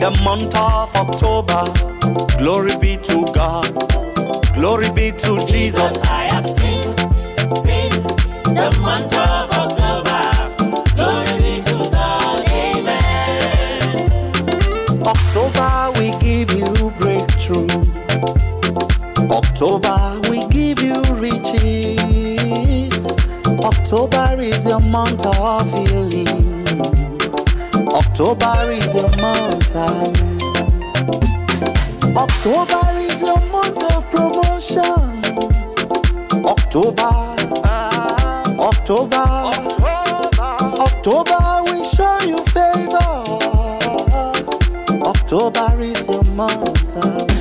the month of October. Glory be to God. Glory be to Jesus. I have seen, seen the month of October. Glory be to God, amen. October, we give you breakthrough. October, we give you riches. October is your month of healing. October is your month, amen. October is your month of promotion. October, eh? October, eh? October, we show you favor. October is your month, amen.